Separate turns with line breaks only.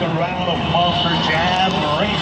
second round of Monster jab. Racing.